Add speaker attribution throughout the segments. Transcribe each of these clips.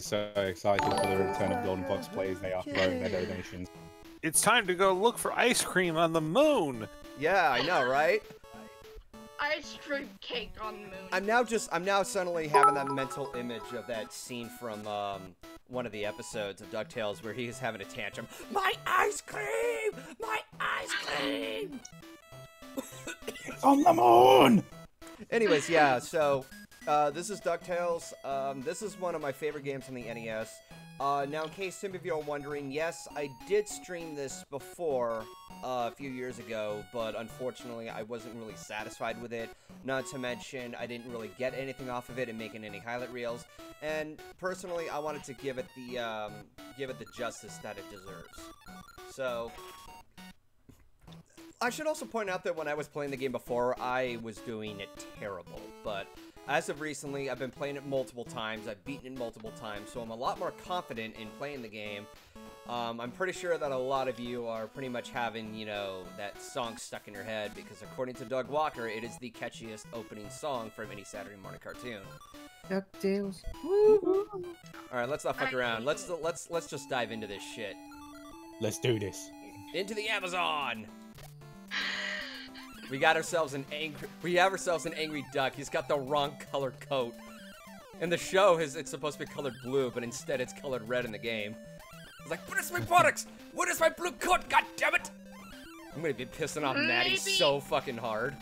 Speaker 1: Everybody's so excited for the return of Golden Fox players. They are throwing their donations.
Speaker 2: It's time to go look for ice cream on the moon.
Speaker 3: Yeah, I know, right?
Speaker 4: Ice cream cake on the moon.
Speaker 3: I'm now just I'm now suddenly having that mental image of that scene from um, one of the episodes of DuckTales where he's having a tantrum. My ice cream! My ice cream!
Speaker 1: On the moon!
Speaker 3: Anyways, yeah, so uh, this is DuckTales. Um, this is one of my favorite games on the NES. Uh, now, in case some of you are wondering, yes, I did stream this before uh, a few years ago, but unfortunately, I wasn't really satisfied with it. Not to mention, I didn't really get anything off of it and making any highlight reels. And personally, I wanted to give it the um, give it the justice that it deserves. So, I should also point out that when I was playing the game before, I was doing it terrible. But as of recently, I've been playing it multiple times. I've beaten it multiple times, so I'm a lot more confident in playing the game. Um, I'm pretty sure that a lot of you are pretty much having, you know, that song stuck in your head because according to Doug Walker, it is the catchiest opening song from any Saturday morning cartoon.
Speaker 5: DuckTales.
Speaker 3: All right, let's not fuck around. Let's let's let's just dive into this shit.
Speaker 1: Let's do this.
Speaker 3: Into the Amazon. We got ourselves an angry. We have ourselves an angry duck. He's got the wrong color coat. In the show, his it's supposed to be colored blue, but instead it's colored red in the game. He's like, "What is my products? What is my blue coat? God damn it!" I'm gonna be pissing off Maddie
Speaker 4: Maybe-
Speaker 3: so fucking hard.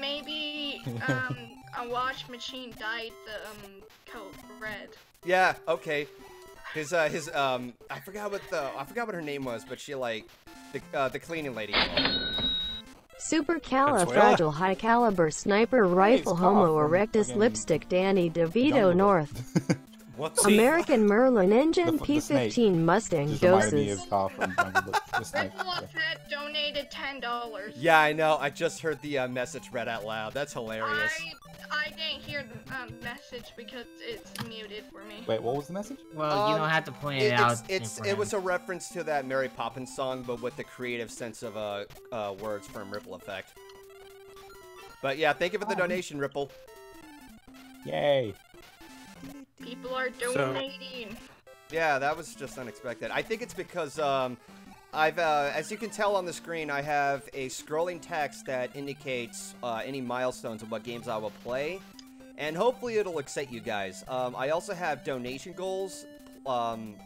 Speaker 4: Maybe um, a wash machine dyed the um, coat red.
Speaker 3: Yeah. Okay. His uh his um I forgot what the I forgot what her name was, but she like the uh, the cleaning lady.
Speaker 6: Supercalifragile high caliber sniper rifle Homo erectus
Speaker 1: fucking
Speaker 6: lipstick Danny DeVito
Speaker 1: Jungle
Speaker 6: North
Speaker 3: What's
Speaker 6: American Merlin engine
Speaker 1: The- the snake.
Speaker 6: P15 Mustang
Speaker 1: Just
Speaker 6: doses.
Speaker 1: of Carl from Jungle Book. The snake.
Speaker 4: Ripple Effect donated ten dollars.
Speaker 3: Yeah, I know. I just heard the uh, message read out loud. That's hilarious.
Speaker 4: I I didn't hear the um, message because it's muted for me.
Speaker 1: Wait, what was the message?
Speaker 5: Well, you
Speaker 3: Um,
Speaker 5: don't have to point it,
Speaker 3: It-
Speaker 5: out.
Speaker 3: it's it's it was a reference to that Mary Poppins song, but with the creative sense of uh, uh words from Ripple Effect. But yeah, thank you for the donation, Ripple.
Speaker 1: Yay!
Speaker 4: People are donating.
Speaker 3: Yeah, that was just unexpected. I think it's because um, I've, uh, as you can tell on the screen, I have a scrolling text that indicates uh, any milestones of what games I will play, and hopefully it'll excite you guys. Um, I also have donation goals um,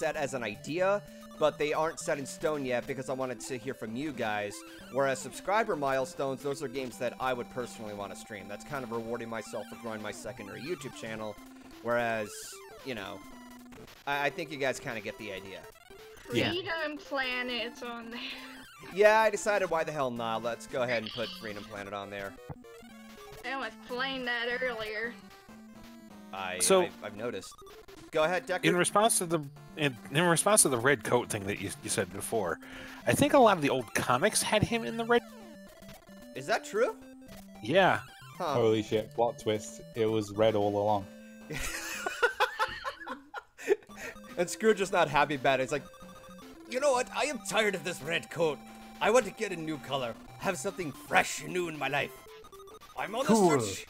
Speaker 3: set as an idea, but they aren't set in stone yet because I wanted to hear from you guys. Whereas subscriber milestones, those are games that I would personally want to stream. That's kind of rewarding myself for growing my secondary YouTube channel. Whereas, you know, I, I think you guys kind of get the idea.
Speaker 1: Yeah.
Speaker 4: Freedom Planet's on there.
Speaker 3: Yeah, I decided why the hell not. Let's go ahead and put Freedom Planet on there.
Speaker 4: I was playing that earlier.
Speaker 3: I,
Speaker 2: So-
Speaker 3: I I've noticed. Go ahead, Decker.
Speaker 2: In response to the in, in response to the red coat thing that you, you said before, I think a lot of the old comics had him in the red.
Speaker 3: Is that true?
Speaker 2: Yeah,
Speaker 3: Huh.
Speaker 1: Holy shit! Plot twist. It was red all along.
Speaker 3: and Scrooge is not happy about it. It's like, you know what? I am tired of this red coat. I want to get a new color. Have something fresh and new in my life. I'm on
Speaker 1: Cool.
Speaker 3: the search.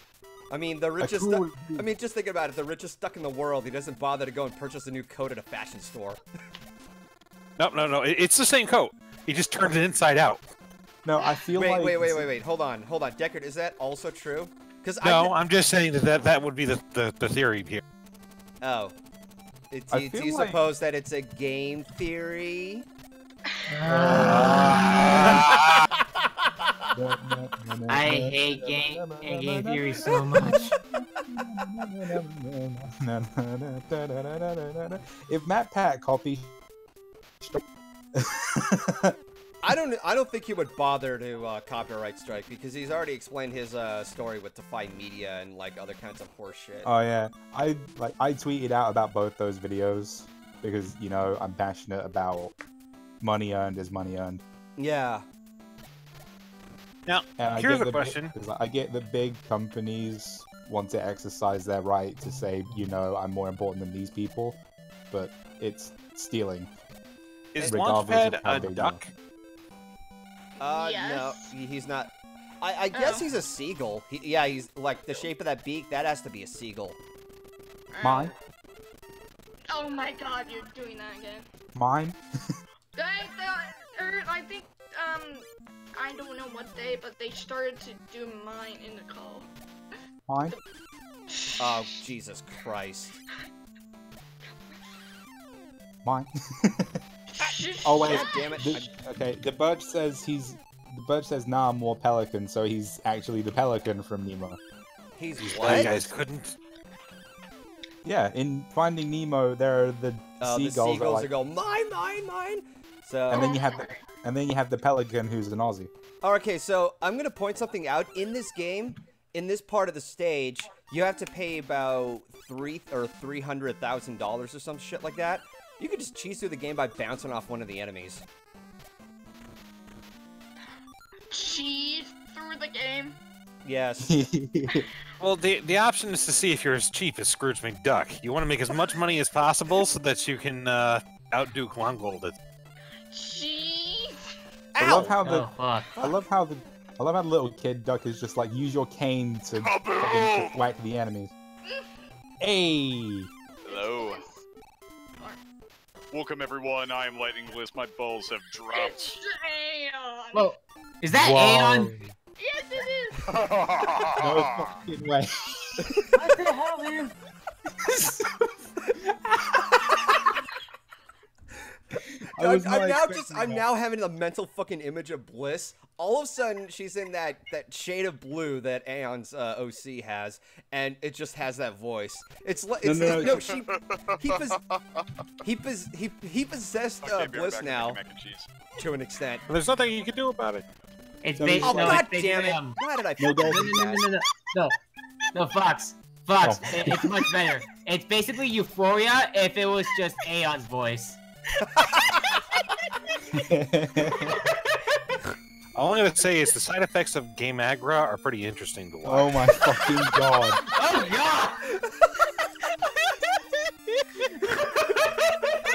Speaker 3: I mean, the richest.
Speaker 1: cool
Speaker 3: I mean, just think about it. The richest stuck in the world. He doesn't bother to go and purchase a new coat at a fashion store.
Speaker 2: no, no, no. It, it's the same coat. He just turned it inside out.
Speaker 1: No, I feel
Speaker 3: wait,
Speaker 1: like
Speaker 3: wait, wait, wait, wait. Hold on, hold on. Deckard, is that also true? Because
Speaker 2: No, I'm just saying that that, that would be the, the, the theory here.
Speaker 3: Oh. It's,
Speaker 1: I
Speaker 3: do, do you
Speaker 1: like-
Speaker 3: suppose that it's a game theory? Ah.
Speaker 5: I hate game, game theory so much.
Speaker 1: if MatPat copies,
Speaker 3: I don't. I don't think he would bother to uh, copyright strike because he's already explained his uh, story with Defy Media and like other kinds of horseshit.
Speaker 1: oh yeah, I like I tweeted out about both those videos because you know I'm passionate about money earned is money earned.
Speaker 3: yeah.
Speaker 2: Now,
Speaker 1: And
Speaker 2: here's a
Speaker 1: the bi-
Speaker 2: question.
Speaker 1: 'cause I get the big companies want to exercise their right to say, you know, I'm more important than these people, but it's stealing.
Speaker 2: Is
Speaker 1: Regardless of
Speaker 2: Launchpad a
Speaker 1: big
Speaker 2: duck?
Speaker 3: Uh,
Speaker 4: Yes.
Speaker 3: no, he's not. I, I guess
Speaker 4: Oh.
Speaker 3: he's a seagull. He, yeah, he's like the shape of that beak. That has to be a seagull.
Speaker 1: Mine?
Speaker 4: Oh my god, you're doing that again.
Speaker 1: Mine?
Speaker 4: I, uh, er, I think, um, I don't know what day, but they started to do mine in the call.
Speaker 1: Mine?
Speaker 3: Oh, Jesus Christ.
Speaker 1: Mine? oh wait.
Speaker 3: Damn it.
Speaker 1: The, okay, the birch says he's. The birch says, "Nah, I'm more pelican," so he's actually the pelican from Nemo.
Speaker 3: He's
Speaker 2: These
Speaker 3: what?
Speaker 2: bad guys couldn't.
Speaker 1: Yeah, in Finding Nemo, there are the
Speaker 3: Oh, the
Speaker 1: seagulls, that,
Speaker 3: seagulls
Speaker 1: like-
Speaker 3: are going, mine, mine, mine. So,
Speaker 1: and then you have the, and then you have the pelican who's an Aussie.
Speaker 3: Oh, okay, so I'm gonna point something out. In this game, in this part of the stage, you have to pay about three or three hundred thousand dollars or some shit like that. You can just cheese through the game by bouncing off one of the enemies.
Speaker 4: Cheese through the game.
Speaker 3: Yes.
Speaker 2: Well, the the option is to see if you're as cheap as Scrooge McDuck. You want to make as much money as possible so that you can uh, outdo Glomgold.
Speaker 4: Cheese.
Speaker 1: I love how the
Speaker 5: Oh fuck.
Speaker 1: I love how the I love how the little kid duck is just like use your cane to fucking whack the enemies. Hey,
Speaker 7: Hello. Welcome everyone, I am Lightning Bliss, my balls have dropped.
Speaker 4: It's Aeon.
Speaker 5: Whoa. Is that
Speaker 1: Whoa.
Speaker 5: Aeon?
Speaker 4: Yes, it is.
Speaker 1: no fucking way.
Speaker 5: What the hell, man?
Speaker 3: I'm,
Speaker 1: was not
Speaker 3: I'm now
Speaker 1: expecting
Speaker 3: just I'm now having a mental fucking image of Bliss. All of a sudden, she's in that that shade of blue that Aeon's uh, OC has, and it just has that voice. It's like it's,
Speaker 1: no,
Speaker 3: no,
Speaker 1: no.
Speaker 3: she he pos- he, pos- he he possessed uh,
Speaker 7: Okay, be right
Speaker 3: Bliss
Speaker 7: back,
Speaker 3: now
Speaker 7: making mac and cheese.
Speaker 3: to an extent.
Speaker 2: There's nothing you can do about it.
Speaker 5: It's
Speaker 1: No,
Speaker 5: ba-
Speaker 1: no,
Speaker 3: Oh
Speaker 5: no,
Speaker 3: god
Speaker 5: it's
Speaker 3: damn
Speaker 5: basically,
Speaker 3: it!
Speaker 5: um,
Speaker 3: Why did I
Speaker 1: No,
Speaker 3: fucking
Speaker 1: don't-
Speaker 5: no,
Speaker 3: do
Speaker 5: no, no,
Speaker 3: that?
Speaker 5: no, no, no, no, Fox, Fox.
Speaker 1: Oh.
Speaker 5: it- it's much better. It's basically Euphoria if it was just Aeon's voice.
Speaker 2: All I'm gonna say is the side effects of Game Agra are pretty interesting to watch.
Speaker 1: oh my fucking god.
Speaker 5: Oh god!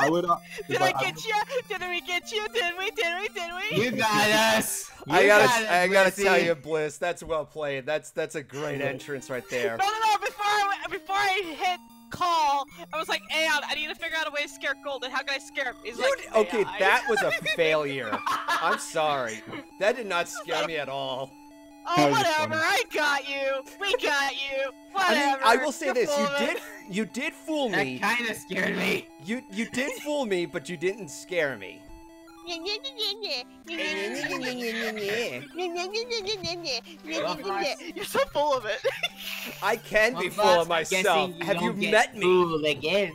Speaker 1: I would. Uh,
Speaker 8: Did
Speaker 1: like,
Speaker 8: I get you? Did we get you? Did we? Did we? Did we?
Speaker 5: You got us.
Speaker 3: I gotta
Speaker 5: got us,
Speaker 3: I gotta
Speaker 5: Blissy.
Speaker 3: tell you, Bliss, that's well played. That's that's a great entrance right there.
Speaker 8: No, no, no! Before I before I hit call, I was like, Aeon, I need to figure out a way to scare Golden. How can I scare him? He's like,
Speaker 3: okay,
Speaker 8: "AI."
Speaker 3: that was a failure. I'm sorry. That did not scare me at all.
Speaker 8: Oh, whatever. I got you. We got you.
Speaker 3: I
Speaker 8: Whatever.
Speaker 3: mean, I will say
Speaker 8: You're
Speaker 3: this: you
Speaker 8: full of it.
Speaker 3: did, you did fool
Speaker 5: That
Speaker 3: me.
Speaker 5: kind of scared me.
Speaker 3: You you did fool me, but you didn't scare me.
Speaker 8: You're so full of it.
Speaker 3: I can be
Speaker 5: Well,
Speaker 3: full of
Speaker 5: Fox, I'm
Speaker 3: myself.
Speaker 5: guessing
Speaker 3: Have you
Speaker 5: don't get
Speaker 3: met me?
Speaker 5: fooled again?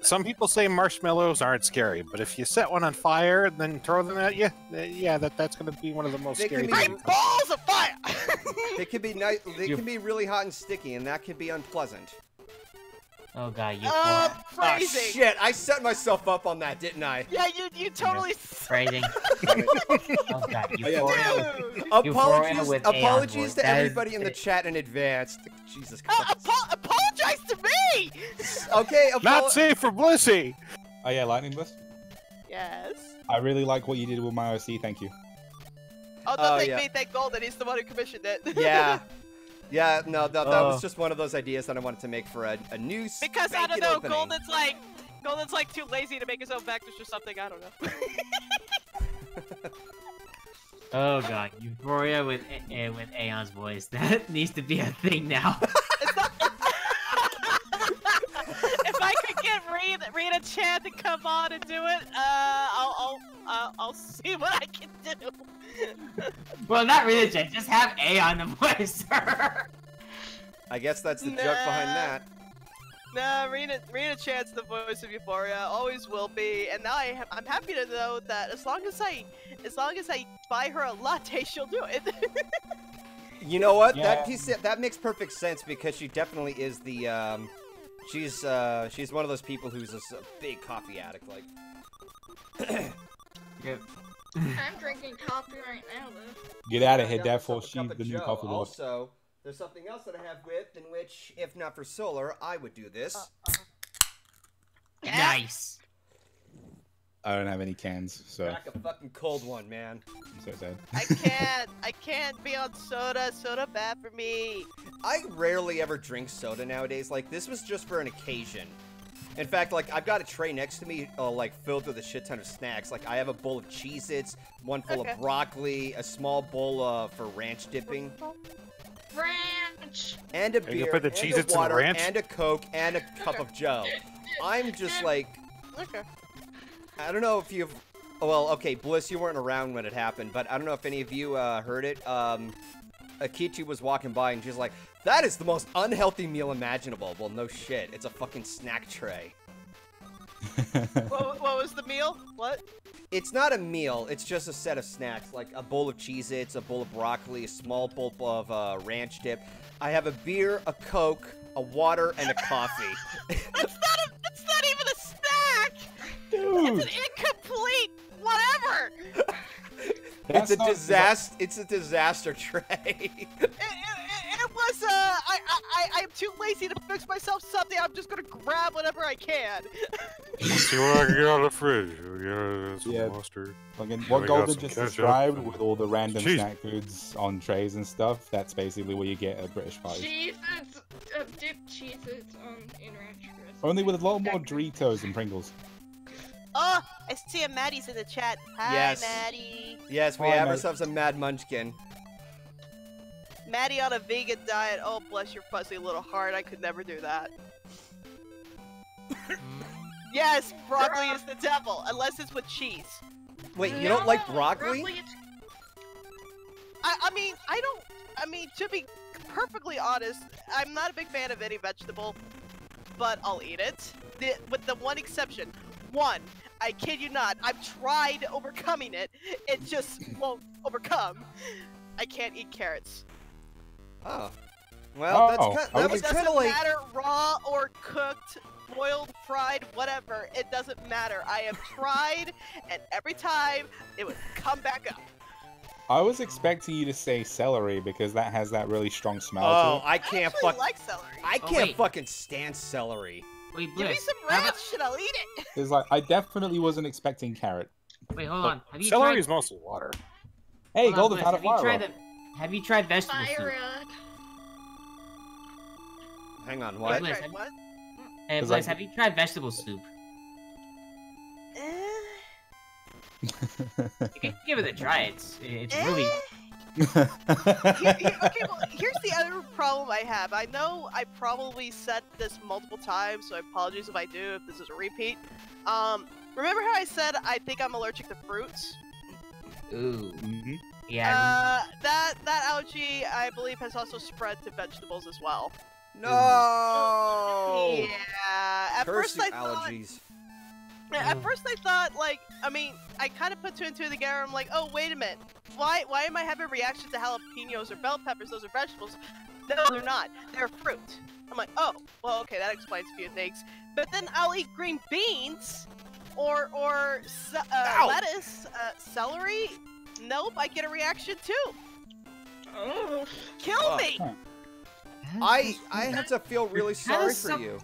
Speaker 2: Some people say marshmallows aren't scary, but if you set one on fire and then throw them at you, uh, yeah, that that's gonna be one of the most
Speaker 3: They
Speaker 2: scary
Speaker 3: can be-
Speaker 2: things.
Speaker 8: Balls of fire.
Speaker 3: They can be nice. They
Speaker 5: You-
Speaker 3: can be really hot and sticky, and that can be unpleasant.
Speaker 5: Oh god, you
Speaker 8: Uh,
Speaker 5: poor
Speaker 8: phrasing.
Speaker 3: shit! I set myself up on that, didn't I?
Speaker 8: Yeah, you you totally.
Speaker 5: phrasing. oh god, you
Speaker 1: Oh, yeah,
Speaker 3: Apologies,
Speaker 5: with
Speaker 3: apologies to everybody in the chat in advance. Jesus
Speaker 8: Uh,
Speaker 3: Christ.
Speaker 8: apo- apologize to me.
Speaker 3: Okay,
Speaker 2: Not safe for Blissy.
Speaker 1: oh yeah, lightning bliss.
Speaker 8: Yes.
Speaker 1: I really like what you did with my OC. Thank you.
Speaker 8: Oh, don't
Speaker 3: Oh,
Speaker 8: thank
Speaker 3: yeah.
Speaker 8: me. Thank Golden. He's the one who commissioned it.
Speaker 3: yeah. Yeah, no, that, that was
Speaker 5: Oh.
Speaker 3: just one of those ideas that I wanted to make for a, a new
Speaker 8: Because I don't know,
Speaker 3: opening.
Speaker 8: Golden's like, Golden's like too lazy to make his own vectors or something. I don't know.
Speaker 5: Oh god, Euphoria with A- uh, with Aeon's voice. That needs to be a thing now.
Speaker 8: It's not. if I could get Reed, Rita Chan to come on and do it, uh, I'll, I'll, uh, I'll see what I can do.
Speaker 5: well, not really, Jay. Just have A on the voice.
Speaker 3: I guess that's the joke behind that.
Speaker 8: Nah, Rena, Rena Chan's the voice of Euphoria, always will be, and now I ha- I'm happy to know that as long as I, as long as I buy her a latte, she'll do it.
Speaker 3: You know what?
Speaker 1: Yeah.
Speaker 3: That piece that makes perfect sense because she definitely is the um, she's uh, she's one of those people who's just a big coffee addict. Like,
Speaker 5: Yep.
Speaker 4: I'm drinking coffee right now, though.
Speaker 1: Get out of here,
Speaker 3: I got
Speaker 1: therefore she's
Speaker 3: cup of
Speaker 1: the new coffee lord.
Speaker 3: Also, there's something else that I have with in which, if not for solar, I would do this.
Speaker 8: Uh,
Speaker 5: Nice.
Speaker 1: I don't have any cans, so
Speaker 3: Crack a fucking cold one, man.
Speaker 1: I'm so sad.
Speaker 8: I can't. I can't be on soda. Soda bad for me.
Speaker 3: I rarely ever drink soda nowadays. Like this was just for an occasion. In fact, like I've got a tray next to me, uh, like filled with a shit ton of snacks. Like I have a bowl of Cheez-Its, one full
Speaker 8: Okay.
Speaker 3: of broccoli, a small bowl uh, for ranch dipping,
Speaker 4: Ranch.
Speaker 3: and a
Speaker 2: Are you
Speaker 3: beer,
Speaker 2: gonna put the
Speaker 3: and
Speaker 2: Cheez-Its
Speaker 3: a water, and a Coke, and a cup of Joe. I'm just like,
Speaker 8: Okay.
Speaker 3: I don't know if you've. Well, okay, Bliss, you weren't around when it happened, but I don't know if any of you uh, heard it. Um, Akichi was walking by and she's like, "That is the most unhealthy meal imaginable." Well, no shit, it's a fucking snack tray.
Speaker 8: What, what was the meal? What?
Speaker 3: It's not a meal. It's just a set of snacks, like a bowl of Cheez-Its, a bowl of broccoli, a small bowl of uh, ranch dip. I have a beer, a Coke, a water, and a coffee.
Speaker 8: It's an incomplete whatever.
Speaker 3: it's a disaster. It's a disaster tray.
Speaker 8: It, it, it, it was. Uh, I, I, I, I'm too lazy to fix myself something. I'm just gonna grab whatever I can.
Speaker 2: See what I can get out of the fridge. Yeah, some
Speaker 1: Yeah.
Speaker 2: mustard.
Speaker 1: Fucking,
Speaker 2: we
Speaker 1: what
Speaker 2: got
Speaker 1: Golden just
Speaker 2: ketchup
Speaker 1: described
Speaker 2: and
Speaker 1: with all the random
Speaker 2: cheese.
Speaker 1: snack foods on trays and stuff, that's basically what you get at British parties.
Speaker 4: Cheez-Its. Uh, dip Cheez-Its on in Ranch Chris.
Speaker 1: Only with a lot more Doritos and Pringles.
Speaker 8: Oh, I see a Maddie's in the chat. Hi,
Speaker 3: Yes.
Speaker 8: Maddie.
Speaker 3: yes, we
Speaker 1: Oh,
Speaker 3: have
Speaker 1: no.
Speaker 3: ourselves a Mad Munchkin.
Speaker 8: Maddie on a vegan diet. Oh, bless your fuzzy little heart. I could never do that. yes, broccoli is the devil, unless it's with cheese.
Speaker 3: Wait, you don't like
Speaker 4: No,
Speaker 3: broccoli?
Speaker 8: I, I mean, I don't. I mean, to be perfectly honest, I'm not a big fan of any vegetable, but I'll eat it. The, with the one exception. One, I kid you not, I've tried overcoming it. It just won't overcome. I can't eat carrots.
Speaker 3: Oh. Well, that's
Speaker 1: Oh,
Speaker 3: kind,
Speaker 1: I
Speaker 3: that
Speaker 1: was
Speaker 3: was kind
Speaker 8: doesn't
Speaker 3: of like.
Speaker 8: matter raw or cooked, boiled, fried, whatever. It doesn't matter. I have tried, and every time it would come back up.
Speaker 1: I was expecting you to say celery because that has that really strong smell
Speaker 3: Oh,
Speaker 1: to
Speaker 3: I
Speaker 8: I
Speaker 3: can't
Speaker 8: actually like celery.
Speaker 3: I
Speaker 5: Oh,
Speaker 3: can't
Speaker 5: wait.
Speaker 3: fucking stand celery.
Speaker 5: Wait,
Speaker 8: Give me
Speaker 5: Bliss.
Speaker 8: some
Speaker 5: how
Speaker 8: ranch
Speaker 5: about-
Speaker 8: and I'll eat it.
Speaker 1: it. It's like I definitely wasn't expecting carrot.
Speaker 5: Wait, hold on. Have you
Speaker 2: Celery
Speaker 5: tried?
Speaker 2: is mostly water.
Speaker 1: Hey,
Speaker 5: hold
Speaker 1: Golden
Speaker 5: Bliss,
Speaker 1: found a
Speaker 5: have you tried
Speaker 1: roll.
Speaker 5: the? Have you tried vegetable soup?
Speaker 3: Hang on,
Speaker 5: Wait,
Speaker 3: what?
Speaker 5: Bliss, have,
Speaker 8: what?
Speaker 5: hey,
Speaker 1: It's
Speaker 5: Bliss,
Speaker 1: like-
Speaker 5: have you tried vegetable soup?
Speaker 8: Eh,
Speaker 5: You can give it a try. It's it's
Speaker 8: eh.
Speaker 5: really.
Speaker 8: Here- here- okay, well, here's the other problem I have. I know I probably said this multiple times, so apologies if I do, if this is a repeat. Um, remember how I said I think I'm allergic to fruits?
Speaker 5: Ooh.
Speaker 1: Mhm.
Speaker 5: Yeah.
Speaker 8: Uh, that that allergy, I believe, has also spread to vegetables as well.
Speaker 3: No.
Speaker 8: Yeah. At
Speaker 3: Curse
Speaker 8: first
Speaker 3: you,
Speaker 8: I thought,
Speaker 3: allergies.
Speaker 8: at
Speaker 5: Mm.
Speaker 8: first I thought like, I mean, I kind of put two and two together. I'm like, oh wait a minute, why why am I having reactions to jalapenos or bell peppers? Those are vegetables. No, they're not. They're fruit. I'm like, oh, well, okay, that explains a few things. But then I'll eat green beans, or or ce- uh, lettuce, uh, celery. Nope, I get a reaction too.
Speaker 4: Oh.
Speaker 8: Kill
Speaker 3: Ugh.
Speaker 8: me.
Speaker 3: I I have to feel really sorry for
Speaker 5: some-
Speaker 3: you.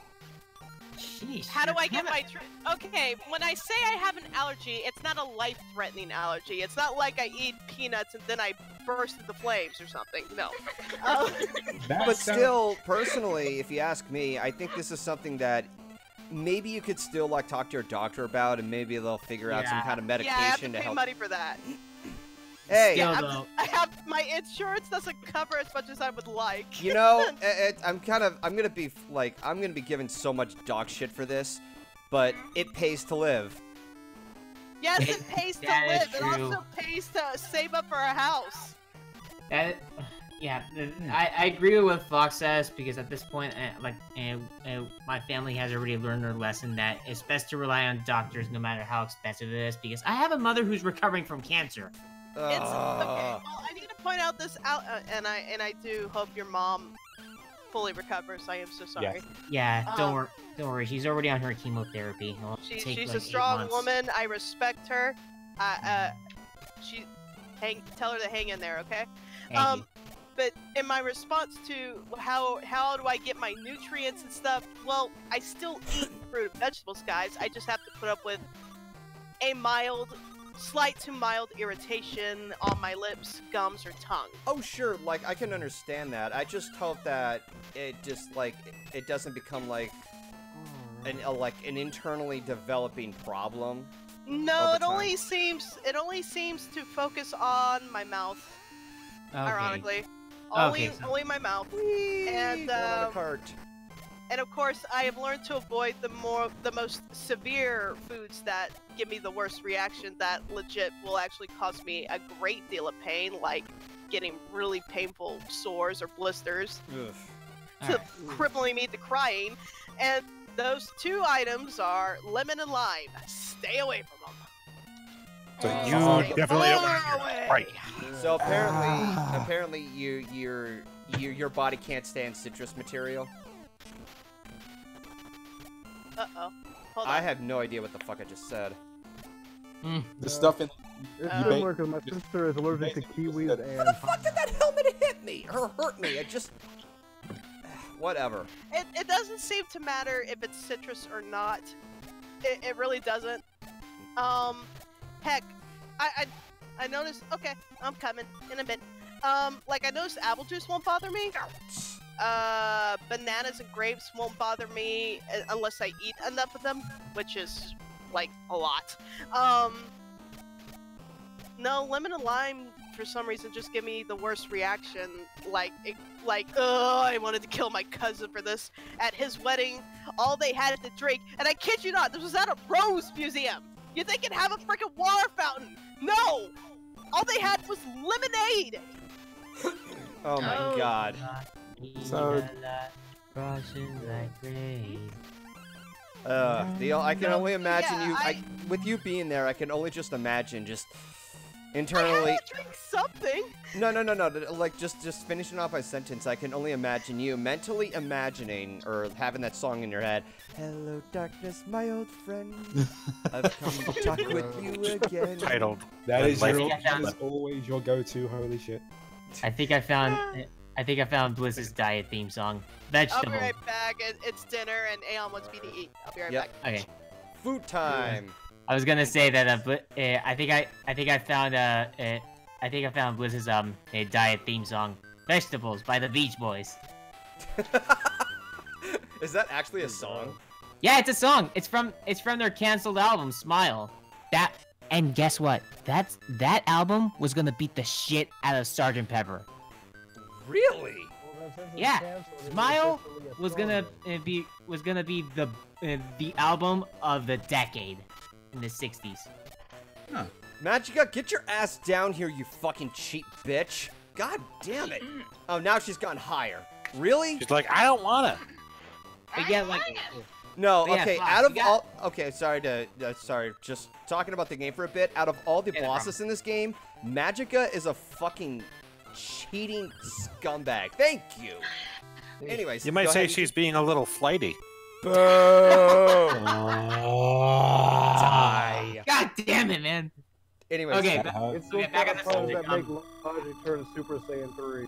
Speaker 5: Jeez,
Speaker 8: How do I get my tr- Okay, when I say I have an allergy, it's not a life-threatening allergy. It's not like I eat peanuts and then I burst into flames or something. No. Oh.
Speaker 1: That
Speaker 3: But
Speaker 1: sounds-
Speaker 3: still, personally, if you ask me, I think this is something that maybe you could still like talk to your doctor about, and maybe they'll figure out some kind of
Speaker 8: yeah, I have to
Speaker 3: medication to
Speaker 8: pay
Speaker 3: help.
Speaker 8: money for that.
Speaker 3: Hey,
Speaker 5: Still,
Speaker 8: I'm
Speaker 5: though,
Speaker 8: I have my insurance doesn't cover as much as I would like.
Speaker 3: you know, it, it, I'm kind of I'm gonna be like I'm gonna be given so much dog shit for this, but it pays to live.
Speaker 8: yes, it pays to live. It also pays to save up for a house.
Speaker 5: That, yeah, I, I agree with what Fox says because at this point, uh, like, uh, uh, my family has already learned their lesson that it's best to rely on doctors no matter how expensive it is. Because I have a mother who's recovering from cancer.
Speaker 8: It's okay. Well, I need to point out this out, uh, and I and I do hope your mom fully recovers. I am so sorry.
Speaker 1: Yes.
Speaker 5: Yeah, don't
Speaker 8: Um,
Speaker 5: worry, don't worry. She's already on her chemotherapy. It'll
Speaker 8: She,
Speaker 5: take,
Speaker 8: she's
Speaker 5: like,
Speaker 8: a strong woman. I respect her. Uh, uh, she, hang, tell her to hang in there, okay?
Speaker 5: Thank
Speaker 8: um,
Speaker 5: you.
Speaker 8: but in my response to how how do I get my nutrients and stuff, well, I still eat fruit and vegetables, guys. I just have to put up with a mild, slight to mild irritation on my lips, gums, or tongue.
Speaker 3: Oh, sure. Like I can understand that. I just hope that it just like it doesn't become like an a, like an internally developing problem.
Speaker 8: No,
Speaker 3: Over
Speaker 8: it only seems it only seems to focus on my mouth.
Speaker 5: Okay.
Speaker 8: Ironically, only
Speaker 5: so-
Speaker 8: only my mouth.
Speaker 3: Whee!
Speaker 8: And,
Speaker 3: Going on
Speaker 8: um,
Speaker 3: cart.
Speaker 8: And of course, I have learned to avoid the more the most severe foods that give me the worst reaction that legit will actually cause me a great deal of pain, like getting really painful sores or blisters,
Speaker 3: Ugh.
Speaker 8: to
Speaker 5: Alright.
Speaker 8: crippling me to crying. And those two items are lemon and lime. Stay away from them.
Speaker 2: So
Speaker 4: Oh.
Speaker 2: you
Speaker 8: Stay
Speaker 2: definitely don't want
Speaker 8: away.
Speaker 2: Right.
Speaker 3: So apparently,
Speaker 1: Ah.
Speaker 3: apparently you your your your body can't stand citrus material.
Speaker 8: Uh oh. Hold on.
Speaker 3: I have no idea what the fuck I just said.
Speaker 1: The stuff in
Speaker 9: It's similar because my sister is allergic to
Speaker 1: basically just
Speaker 9: kiwis
Speaker 1: said-
Speaker 9: and.
Speaker 3: How the fuck did that helmet hit me or hurt me? It just whatever.
Speaker 8: It, it doesn't seem to matter if it's citrus or not. It, it really doesn't. Um, heck, I, I I noticed. Okay, I'm coming in a bit. Um, like I noticed apple juice won't bother me. Uh, bananas and grapes won't bother me uh, unless I eat enough of them, which is like a lot. Um, no, lemon and lime for some reason just give me the worst reaction. Like, it, like, oh, I wanted to kill my cousin for this. At his wedding, all they had to drink, and I kid you not, this was at a rose museum. You think it'd have a freaking water fountain? No! All they had was lemonade.
Speaker 3: Oh my
Speaker 4: Oh.
Speaker 3: god.
Speaker 1: So-
Speaker 5: Crossing like rain.
Speaker 3: Uh, the I can only imagine
Speaker 8: yeah,
Speaker 3: you. I,
Speaker 8: I-
Speaker 3: with you being there, I can only just imagine just internally.
Speaker 8: had drink something.
Speaker 3: No, no, no, no. Like just just finishing off my sentence. I can only imagine you mentally imagining or having that song in your head. Hello, darkness, my old friend. I've come to talk with you again.
Speaker 2: Titled.
Speaker 1: that
Speaker 2: Good
Speaker 1: is
Speaker 2: life.
Speaker 1: your,
Speaker 5: I
Speaker 1: that
Speaker 5: found-
Speaker 1: is always your go-to. Holy shit!
Speaker 5: I think I found. I think I found Bliss's diet theme song.
Speaker 8: I'll
Speaker 5: Vegetable.
Speaker 8: be right back. It's dinner, and Aeon wants me to eat. I'll be right
Speaker 3: Yep.
Speaker 8: back.
Speaker 5: Okay.
Speaker 3: Food time.
Speaker 5: I was gonna say that. Uh, Bl- uh, I think I. I think I found. Uh, uh, I think I found Bliss's um uh, diet theme song. Vegetables by the Beach Boys.
Speaker 3: Is that actually a song?
Speaker 5: Yeah, it's a song. It's from. It's from their canceled album, Smile. That. And guess what? That's that album was gonna beat the shit out of Sergeant Pepper.
Speaker 3: Really?
Speaker 5: Yeah, Smile was gonna uh, be was gonna be the uh, the album of the decade in the 60s.
Speaker 3: Magica, get your ass down here, you fucking cheap bitch. God damn it. Oh, now she's gone higher. Really?
Speaker 2: She's like, I don't wanna.
Speaker 5: But yeah, like
Speaker 3: No,
Speaker 5: But yeah,
Speaker 3: okay,
Speaker 5: Fox,
Speaker 3: out of
Speaker 5: got-
Speaker 3: all okay, sorry to uh, sorry, just talking about the game for a bit. Out of all the
Speaker 5: Yeah,
Speaker 3: bosses in this game, Magica is a fucking cheating scumbag. Thank you. Anyways,
Speaker 2: You might say she's being a little flighty.
Speaker 3: Boo!
Speaker 1: Die.
Speaker 5: God damn it, man.
Speaker 3: Anyways,
Speaker 5: Okay,
Speaker 1: That.
Speaker 9: It's
Speaker 5: Okay,
Speaker 9: those
Speaker 5: back on the
Speaker 9: of puns
Speaker 5: subject,
Speaker 9: that
Speaker 5: um,
Speaker 9: make Logic turn Super Saiyan 3.